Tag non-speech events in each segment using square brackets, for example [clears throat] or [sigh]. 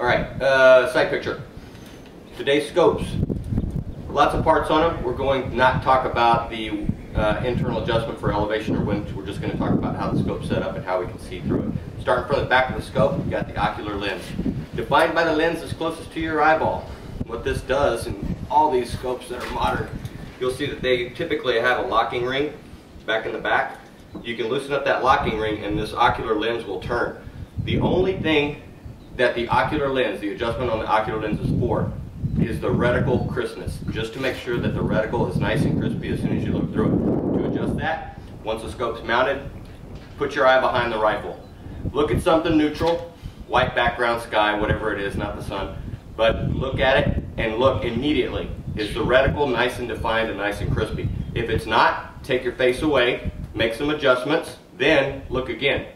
All right, uh, sight picture. Today's scopes. Lots of parts on them. We're going to not talk about the uh, internal adjustment for elevation or wind. We're just going to talk about how the scope's set up and how we can see through it. Starting from the back of the scope, you've got the ocular lens. Defined by the lens that's closest to your eyeball. What this does, in all these scopes that are modern, you'll see that they typically have a locking ring back in the back. You can loosen up that locking ring and this ocular lens will turn. The only thing that the ocular lens, the adjustment on the ocular lens is for, is the reticle crispness, just to make sure that the reticle is nice and crispy as soon as you look through it. To adjust that, once the scope's mounted, put your eye behind the rifle. Look at something neutral, white background sky, whatever it is, not the sun, but look at it and look immediately. Is the reticle nice and defined and nice and crispy? If it's not, take your face away, make some adjustments, then look again.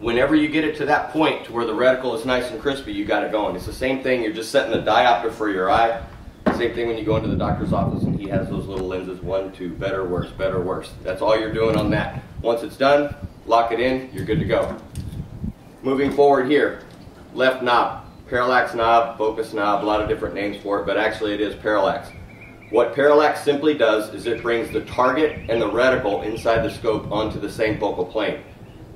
Whenever you get it to that point to where the reticle is nice and crispy, you got it going. It's the same thing, you're just setting the diopter for your eye. Same thing when you go into the doctor's office and he has those little lenses, one, two, better, worse, better, worse. That's all you're doing on that. Once it's done, lock it in, you're good to go. Moving forward here, left knob, parallax knob, focus knob, a lot of different names for it, but actually it is parallax. What parallax simply does is it brings the target and the reticle inside the scope onto the same focal plane.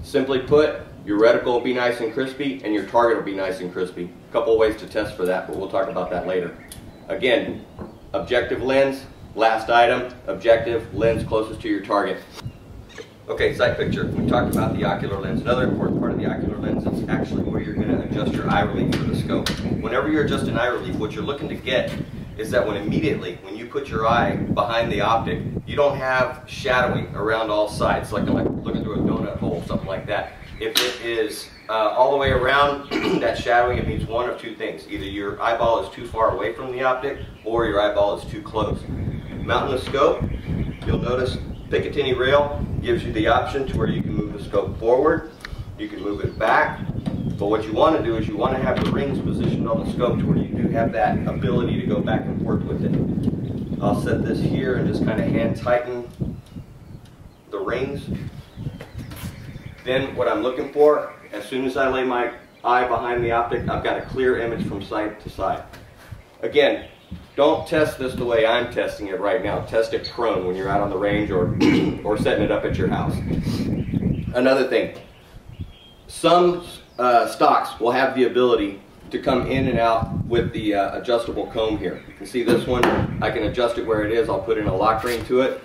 Simply put, your reticle will be nice and crispy and your target will be nice and crispy. A couple ways to test for that, but we'll talk about that later. Again, objective lens, last item, objective lens closest to your target. Okay, sight picture. We talked about the ocular lens. Another important part of the ocular lens is actually where you're going to adjust your eye relief for the scope. Whenever you're adjusting eye relief, what you're looking to get is that when immediately, when you put your eye behind the optic, you don't have shadowing around all sides, like, like looking through a donut hole, something like that. If it is uh, all the way around [clears throat] that shadowing, it means one of two things. Either your eyeball is too far away from the optic, or your eyeball is too close. Mounting the scope, you'll notice Picatinny rail gives you the option to where you can move the scope forward, you can move it back, but what you want to do is you want to have the rings positioned on the scope to where you do have that ability to go back and forth with it. I'll set this here and just kind of hand tighten the rings. Then what I'm looking for, as soon as I lay my eye behind the optic, I've got a clear image from side to side. Again, don't test this the way I'm testing it right now. Test it prone when you're out on the range or, [clears throat] or setting it up at your house. Another thing, some uh, stocks will have the ability to come in and out with the uh, adjustable comb here. You can see this one, I can adjust it where it is, I'll put in a lock ring to it,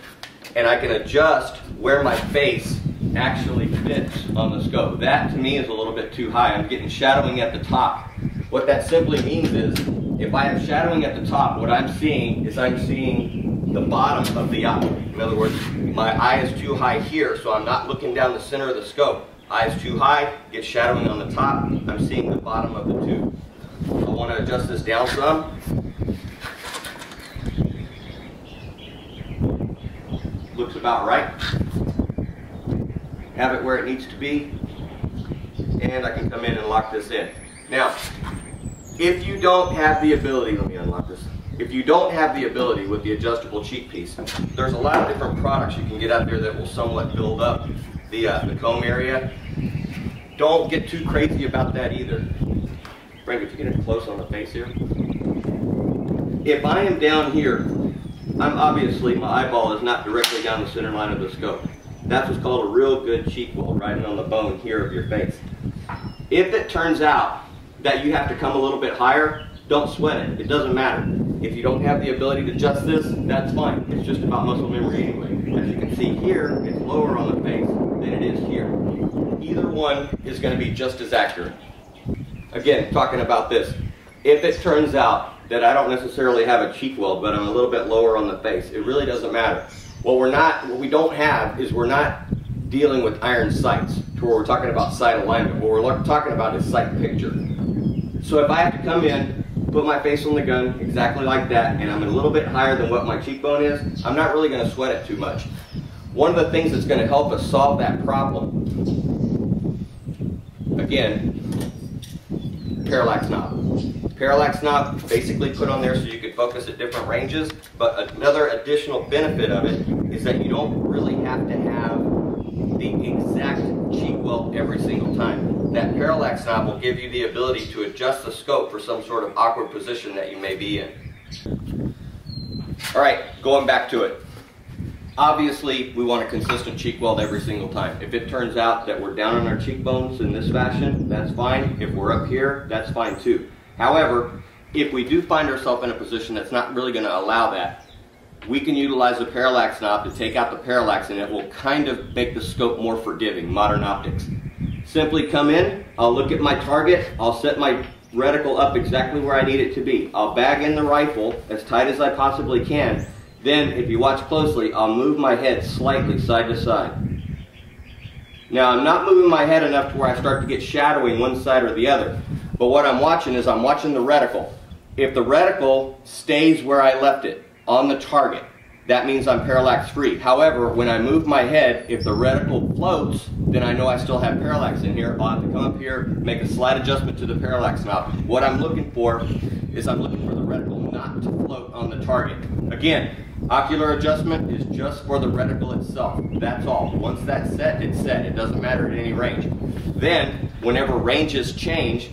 and I can adjust where my face actually fits on the scope. That to me is a little bit too high. I'm getting shadowing at the top. What that simply means is, if I have shadowing at the top, what I'm seeing is I'm seeing the bottom of the optic. In other words, my eye is too high here, so I'm not looking down the center of the scope. Eye is too high, get shadowing on the top, I'm seeing the bottom of the tube. I want to adjust this down some. Looks about right. Have it where it needs to be. And I can come in and lock this in. Now, if you don't have the ability, let me unlock this. If you don't have the ability with the adjustable cheek piece, there's a lot of different products you can get out there that will somewhat build up the, uh, the comb area. Don't get too crazy about that either. Frank, if you get it close on the face here. If I am down here, I'm obviously, my eyeball is not directly down the center line of the scope. That's what's called a real good cheek weld, riding on the bone here of your face. If it turns out that you have to come a little bit higher, don't sweat it. It doesn't matter. If you don't have the ability to adjust this, that's fine. It's just about muscle memory anyway. As you can see here, it's lower on the face than it is here. Either one is going to be just as accurate. Again, talking about this. If it turns out that I don't necessarily have a cheek weld, but I'm a little bit lower on the face, it really doesn't matter. What we're not, what we don't have is we're not dealing with iron sights to where we're talking about sight alignment. What we're talking about is sight picture. So if I have to come in, put my face on the gun exactly like that, and I'm a little bit higher than what my cheekbone is, I'm not really going to sweat it too much. One of the things that's going to help us solve that problem, again, parallax knob. Parallax knob basically put on there so you could focus at different ranges, but another additional benefit of it is that you don't really have to have the exact cheek weld every single time. That parallax knob will give you the ability to adjust the scope for some sort of awkward position that you may be in. All right, going back to it. Obviously, we want a consistent cheek weld every single time. If it turns out that we're down on our cheekbones in this fashion, that's fine. If we're up here, that's fine too. However, if we do find ourselves in a position that's not really going to allow that, we can utilize the parallax knob to take out the parallax and it will kind of make the scope more forgiving, modern optics. Simply come in, I'll look at my target, I'll set my reticle up exactly where I need it to be. I'll bag in the rifle as tight as I possibly can. Then, if you watch closely, I'll move my head slightly side to side. Now, I'm not moving my head enough to where I start to get shadowing one side or the other. But what I'm watching is I'm watching the reticle. If the reticle stays where I left it, on the target, that means I'm parallax free. However, when I move my head, if the reticle floats, then I know I still have parallax in here. I'll have to come up here, make a slight adjustment to the parallax knob. What I'm looking for is I'm looking for the reticle not to float on the target. Again, ocular adjustment is just for the reticle itself. That's all. Once that's set, it's set. It doesn't matter at any range. Then, whenever ranges change,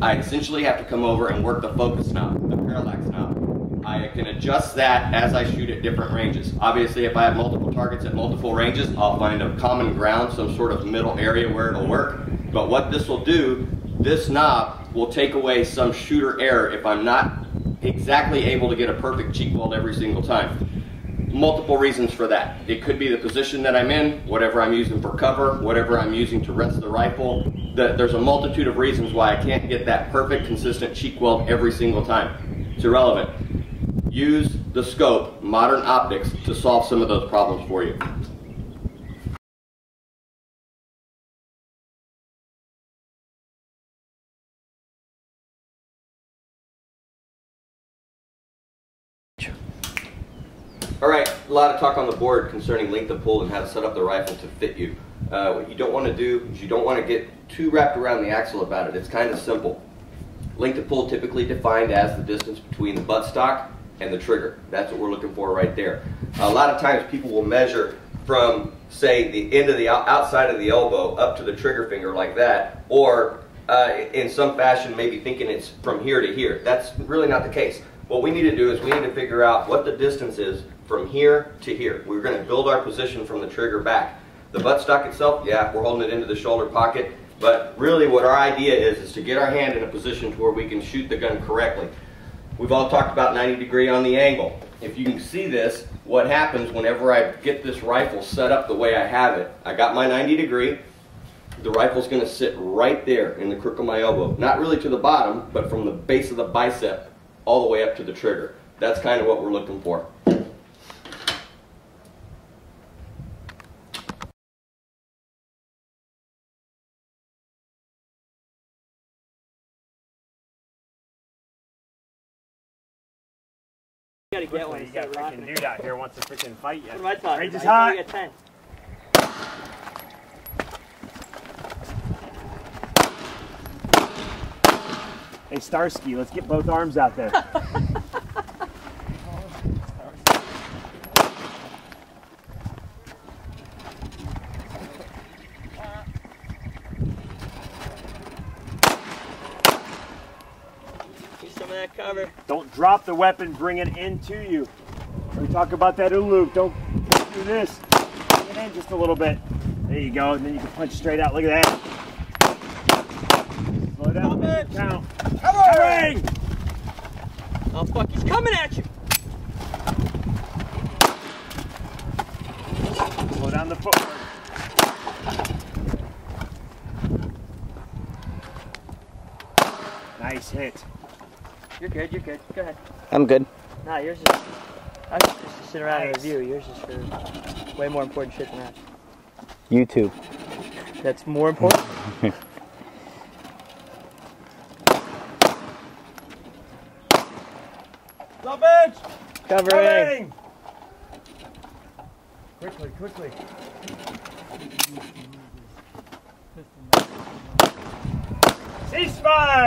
I essentially have to come over and work the focus knob, the parallax knob. I can adjust that as I shoot at different ranges. Obviously, if I have multiple targets at multiple ranges, I'll find a common ground, some sort of middle area where it'll work. But what this will do, this knob will take away some shooter error if I'm not exactly able to get a perfect cheek weld every single time. Multiple reasons for that. It could be the position that I'm in, whatever I'm using for cover, whatever I'm using to rest the rifle. There's a multitude of reasons why I can't get that perfect, consistent cheek weld every single time. It's irrelevant use the scope, modern optics, to solve some of those problems for you. All right, a lot of talk on the board concerning length of pull and how to set up the rifle to fit you. Uh, what you don't want to do is you don't want to get too wrapped around the axle about it. It's kind of simple. Length of pull typically defined as the distance between the buttstock and the trigger. That's what we're looking for right there. A lot of times people will measure from, say, the end of the outside of the elbow up to the trigger finger like that, or uh, in some fashion maybe thinking it's from here to here. That's really not the case. What we need to do is we need to figure out what the distance is from here to here. We're going to build our position from the trigger back. The buttstock itself, yeah, we're holding it into the shoulder pocket, but really what our idea is is to get our hand in a position to where we can shoot the gun correctly. We've all talked about 90 degree on the angle. If you can see this, what happens whenever I get this rifle set up the way I have it, I got my 90 degree, the rifle's going to sit right there in the crook of my elbow. Not really to the bottom, but from the base of the bicep all the way up to the trigger. That's kind of what we're looking for. gotta get one. You got freaking dude out here wants to freaking fight you. What am I talking Range is about? hot. Hey Starsky, let's get both arms out there. Use some of that cover. Don't drop the weapon, bring it into you. We talk about that Ulu. Don't do this. Bring it in just a little bit. There you go, and then you can punch straight out. Look at that. Slow down, count. Covering! Oh fuck, he's coming at you. Slow down the footwork. Nice hit. You're good, you're good. Go ahead. I'm good. Nah, yours is. I was just to sit around and Nice. review. Yours is for way more important shit than that. YouTube. That's more important. [laughs] Stop it! Covering. Covering! Quickly, quickly. Ceasefire!